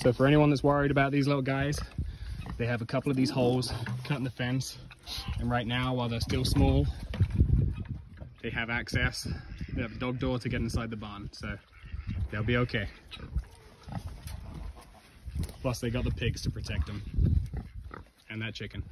So for anyone that's worried about these little guys, they have a couple of these holes cut in the fence. And right now, while they're still small, they have access. They have a dog door to get inside the barn. So they'll be okay. Plus they got the pigs to protect them and that chicken.